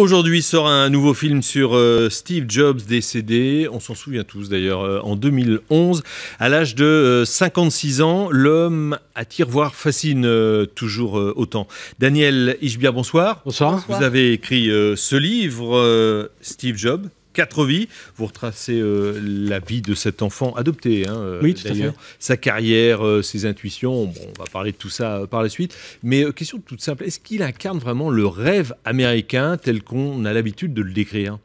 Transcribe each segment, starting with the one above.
Aujourd'hui sort un nouveau film sur euh, Steve Jobs décédé, on s'en souvient tous d'ailleurs, euh, en 2011. À l'âge de 56 euh, ans, l'homme attire, voire fascine toujours autant. Daniel Ishbia, bonsoir. Bonsoir. Vous avez écrit ce livre, Steve Jobs, quatre vies. Vous retracez euh, la vie de cet enfant adopté, hein, euh, oui, tout à fait. sa carrière, euh, ses intuitions. Bon, on va parler de tout ça par la suite. Mais question toute simple, est-ce qu'il incarne vraiment le rêve américain tel qu'on a l'habitude de le décrire?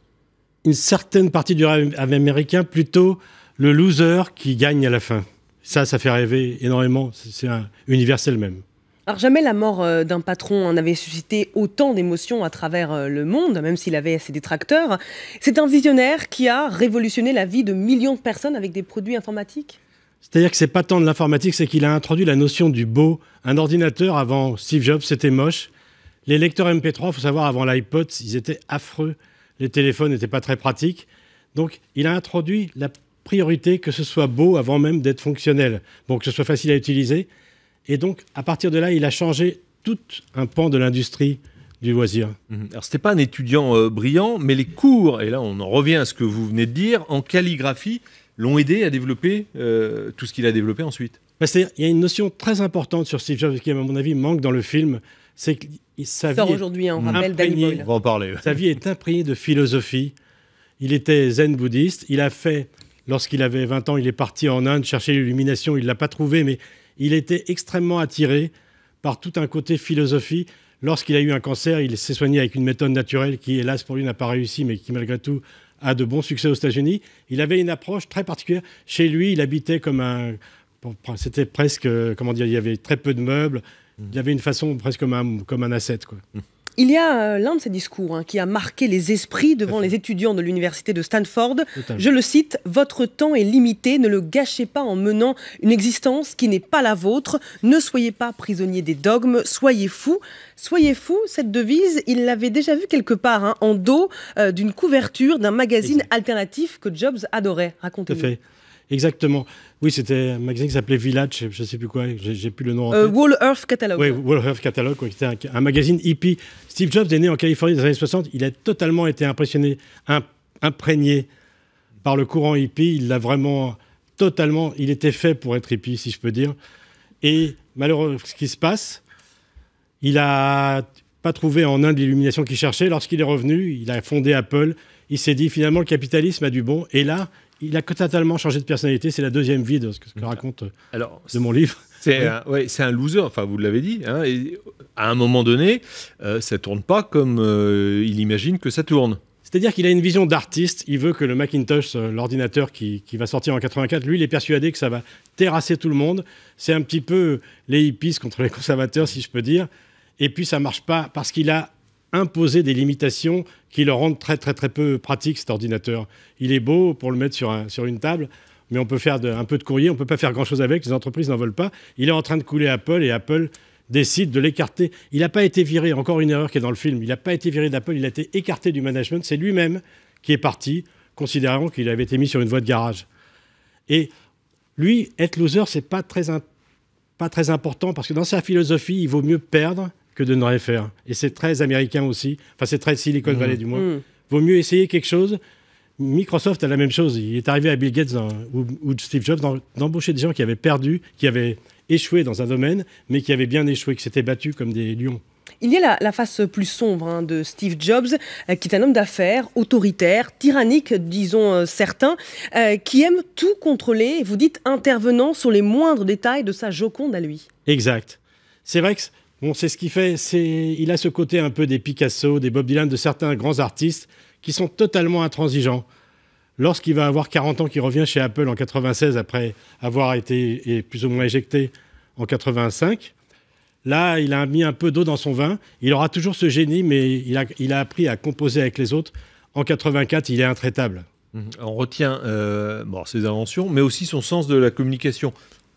Une certaine partie du rêve américain, plutôt le loser qui gagne à la fin. Ça, ça fait rêver énormément. C'est universel même. Alors jamais la mort euh, d'un patron n'avait suscité autant d'émotions à travers euh, le monde, même s'il avait ses détracteurs. C'est un visionnaire qui a révolutionné la vie de millions de personnes avec des produits informatiques? C'est-à-dire que c'est pas tant de l'informatique, c'est qu'il a introduit la notion du beau. Un ordinateur avant Steve Jobs, c'était moche. Les lecteurs MP3, il faut savoir, avant l'iPod, ils étaient affreux. Les téléphones n'étaient pas très pratiques. Donc il a introduit la priorité que ce soit beau avant même d'être fonctionnel. Bon, que ce soit facile à utiliser. Et donc, à partir de là, il a changé tout un pan de l'industrie du loisir. Mhm. Alors, c'était pas un étudiant euh, brillant, mais les cours, et là, on en revient à ce que vous venez de dire, en calligraphie, l'ont aidé à développer euh, tout ce qu'il a développé ensuite. Bah, il y a une notion très importante sur Steve Jobs qui, à mon avis, manque dans le film. C'est que sa vie. aujourd'hui, on rappelle On va en parler. Sa vie est imprégnée de philosophie. Il était zen bouddhiste. Il a fait, lorsqu'il avait 20 ans, il est parti en Inde chercher l'illumination. Il ne l'a pas trouvé, mais il était extrêmement attiré par tout un côté philosophie. Lorsqu'il a eu un cancer, il s'est soigné avec une méthode naturelle qui, hélas, pour lui, n'a pas réussi, mais qui, malgré tout, a de bons succès aux États-Unis. Il avait une approche très particulière. Chez lui, il habitait comme un. C'était presque. Comment dire Il y avait très peu de meubles. Il avait une façon presque comme un, comme un ascète. Quoi. Il y a euh, l'un de ces discours hein, qui a marqué les esprits devant les étudiants de l'université de Stanford. Je le cite, Votre temps est limité, ne le gâchez pas en menant une existence qui n'est pas la vôtre, ne soyez pas prisonnier des dogmes, soyez fous. Soyez fous, cette devise, il l'avait déjà vue quelque part, hein, en dos euh, d'une couverture d'un magazine alternatif que Jobs adorait. Racontez-nous. Exactement. Oui, c'était un magazine qui s'appelait Village, je ne sais plus quoi, j'ai plus le nom. En euh, Wall Earth Catalog. Oui, Wall Earth Catalog, qui était un, magazine hippie. Steve Jobs est né en Californie dans les années 60. Il a totalement été impressionné, imprégné par le courant hippie. Il l'a vraiment totalement. Il était fait pour être hippie, si je peux dire. Et malheureusement, ce qui se passe, il n'a pas trouvé en Inde l'illumination qu'il cherchait. Lorsqu'il est revenu, il a fondé Apple. Il s'est dit finalement le capitalisme a du bon. Et là, il a totalement changé de personnalité. C'est la deuxième vie de ce que, raconte euh, Alors, de mon livre. C'est un, un, loser, enfin vous l'avez dit. Hein, et à un moment donné, euh, ça tourne pas comme euh, il imagine que ça tourne. C'est-à-dire qu'il a une vision d'artiste. Il veut que le Macintosh, l'ordinateur qui, qui, va sortir en 84, lui, il est persuadé que ça va terrasser tout le monde. C'est un petit peu les hippies contre les conservateurs, si je peux dire. Et puis ça marche pas parce qu'il a imposer des limitations qui le rendent très très très peu pratique cet ordinateur. Il est beau pour le mettre sur, sur une table, mais on peut faire un peu de courrier, on ne peut pas faire grand-chose avec, les entreprises n'en veulent pas. Il est en train de couler Apple et Apple décide de l'écarter. Il n'a pas été viré, encore une erreur qui est dans le film, il n'a pas été viré d'Apple, il a été écarté du management, c'est lui-même qui est parti, considérant qu'il avait été mis sur une voie de garage. Et lui, être loser, c'est pas très, pas très important, parce que dans sa philosophie, il vaut mieux perdre que de ne rien faire. Et c'est très américain aussi. Enfin, c'est très Silicon mmh. Valley, du moins. Mmh. Vaut mieux essayer quelque chose. Microsoft a la même chose. Il est arrivé à Bill Gates ou, Steve Jobs d'embaucher des gens qui avaient perdu, qui avaient échoué dans un domaine, mais qui avaient bien échoué, qui s'étaient battus comme des lions. Il y a la, face plus sombre hein, de Steve Jobs, euh, qui est un homme d'affaires, autoritaire, tyrannique, disons euh, certains, euh, qui aime tout contrôler, vous dites intervenant sur les moindres détails de sa Joconde à lui. Exact. C'est vrai que Bon, c'est ce qui fait. Il a ce côté un peu des Picasso, des Bob Dylan, de certains grands artistes qui sont totalement intransigeants. Lorsqu'il va avoir 40 ans, qu'il revient chez Apple en 96 après avoir été plus ou moins éjecté en 85, là, il a mis un peu d'eau dans son vin. Il aura toujours ce génie, mais il a, il a appris à composer avec les autres. En 84, il est intraitable. Mmh. On retient euh, bon, ses inventions, mais aussi son sens de la communication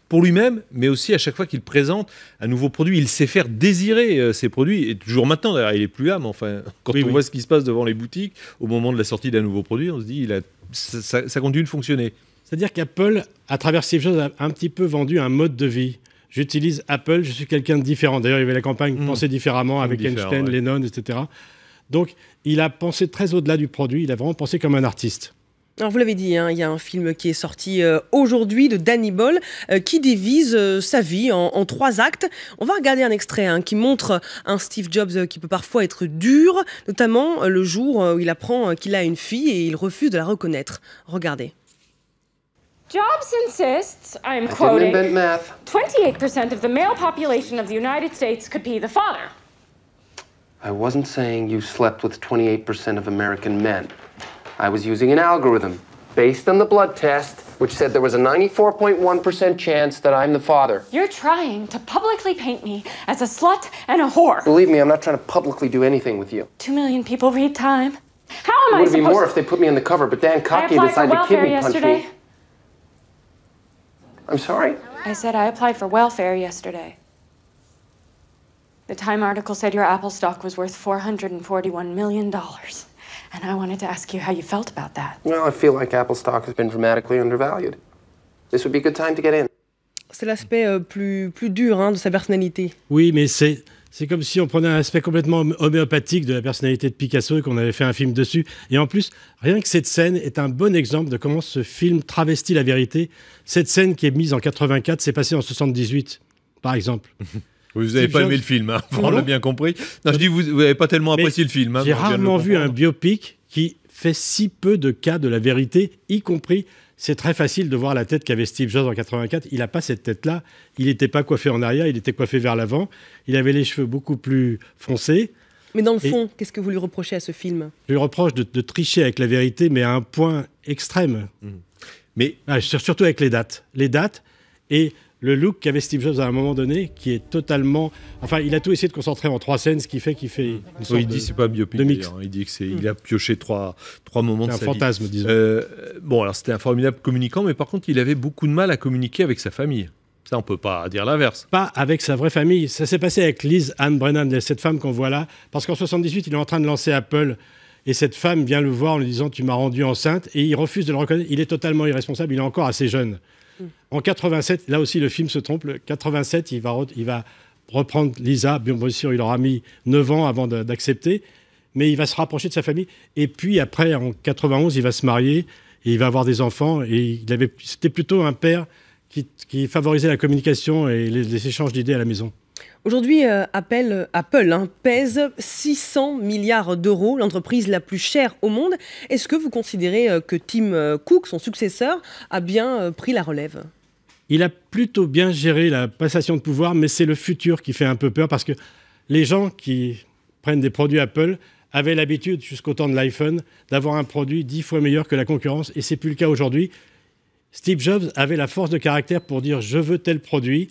pour lui-même, mais aussi à chaque fois qu'il présente un nouveau produit, il sait faire désirer euh, ses produits. Et toujours maintenant, d'ailleurs, il est plus là, mais enfin, quand on voit ce qui se passe devant les boutiques, au moment de la sortie d'un nouveau produit, on se dit, il a, ça, ça, continue de fonctionner. C'est-à-dire qu'Apple, à travers Steve Jobs, a un petit peu vendu un mode de vie. J'utilise Apple, je suis quelqu'un de différent. D'ailleurs, il y avait la campagne mmh. Penser différemment avec Einstein, Lennon, etc. Donc, il a pensé très au-delà du produit, il a vraiment pensé comme un artiste. Alors vous l'avez dit, hein, il y a un film qui est sorti euh, aujourd'hui de Danny Boyle euh, qui divise euh, sa vie en, trois actes. On va regarder un extrait hein, qui montre un Steve Jobs qui peut parfois être dur, notamment le jour où il apprend qu'il a une fille et il refuse de la reconnaître. Regardez. Jobs insists, I'm quoting, 28% of the male population of the United States could be the father. I wasn't saying you slept with 28% of American men. I was using an algorithm based on the blood test, which said there was a 94.1% chance that I'm the father. You're trying to publicly paint me as a slut and a whore. Believe me, I'm not trying to publicly do anything with you. Two million people read Time. How am I supposed to... It would be more if they put me on the cover, but Dan Cocky decided to kidney punch yesterday. me. I'm sorry? I said I applied for welfare yesterday. The Time article said your Apple stock was worth $441 million. And I wanted to ask you how you felt about that. Well, I feel like Apple stock has been dramatically undervalued. This would be a good time to get in. C'est l'aspect euh, plus, plus dur hein, de sa personnalité. Oui, mais c'est. C'est comme si on prenait un aspect complètement homéopathique de la personnalité de Picasso et qu'on avait fait un film dessus. Et en plus, rien que cette scène est un bon exemple de comment ce film travestit la vérité. Cette scène qui est mise en 84 s'est passée en 78, par exemple. Vous n'avez pas aimé le film, hein, on l'a bien compris. Non, je dis, vous n'avez pas tellement apprécié le film. Hein, J'ai rarement vu un biopic qui fait si peu de cas de la vérité, y compris. C'est très facile de voir la tête qu'avait Steve Jobs en 84. Il n'a pas cette tête-là. Il n'était pas coiffé en arrière, il était coiffé vers l'avant. Il avait les cheveux beaucoup plus foncés. Mais dans le fond, qu'est-ce que vous lui reprochez à ce film? Je lui reproche de, tricher avec la vérité, mais à un point extrême. Mmh. Mais ah, surtout avec les dates. Les dates et le look qu'avait Steve Jobs à un moment donné, qui est totalement. Enfin, il a tout essayé de concentrer en trois scènes, ce qui fait qu'il fait. Une sorte il dit c'est pas biopic. Il dit que c'est. Il a pioché trois trois moments de un fantasme, disons. Euh, bon, alors c'était un formidable communicant, mais par contre, il avait beaucoup de mal à communiquer avec sa famille. Ça, on peut pas dire l'inverse. Pas avec sa vraie famille. Ça s'est passé avec Liz Anne Brennan, cette femme qu'on voit là, parce qu'en 78, il est en train de lancer Apple. Et cette femme vient le voir en lui disant Tu m'as rendu enceinte. Et il refuse de le reconnaître. Il est totalement irresponsable. Il est encore assez jeune. En 87, là aussi le film se trompe. 87, il va, il va reprendre Lisa. Bien, sûr, il aura mis 9 ans avant d'accepter, mais il va se rapprocher de sa famille. Et puis après, en 91, il va se marier et il va avoir des enfants. Et il avait, c'était plutôt un père qui, favorisait la communication et les échanges d'idées à la maison. Aujourd'hui, euh, Apple, hein, pèse 600 milliards d'euros, l'entreprise la plus chère au monde. Est-ce que vous considérez euh, que Tim euh, Cook, son successeur, a bien pris la relève? Il a plutôt bien géré la passation de pouvoir, mais c'est le futur qui fait un peu peur parce que les gens qui prennent des produits Apple avaient l'habitude, jusqu'au temps de l'iPhone, d'avoir un produit dix fois meilleur que la concurrence, et c'est plus le cas aujourd'hui. Steve Jobs avait la force de caractère pour dire je veux tel produit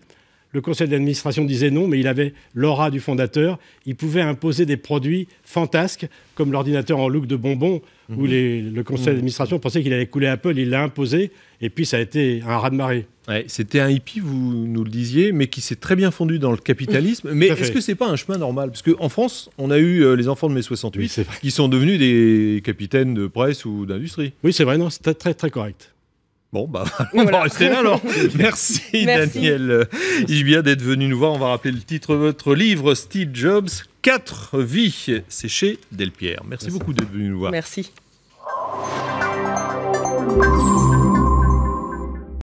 le conseil d'administration disait non, mais il avait l'aura du fondateur. Il pouvait imposer des produits fantasques, comme l'ordinateur en look de bonbon, où mhm. le conseil mhm. d'administration pensait qu'il allait couler Apple, il l'a imposé, et puis ça a été un raz-de-marée. C'était un hippie, vous nous le disiez, mais qui s'est très bien fondu dans le capitalisme. mais est-ce que c'est pas un chemin normal? Parce qu'en France, on a eu euh, les enfants de mai 68 qui sont devenus des capitaines de presse ou d'industrie. Oui, c'est vrai, non, c'était très très correct. Bon, bah, on va rester là alors. Merci, Daniel Ijbia d'être venu nous voir. On va rappeler le titre de votre livre, Steve Jobs, Quatre vies. C'est chez Delpierre. Merci, Merci. beaucoup d'être venu nous voir. Merci.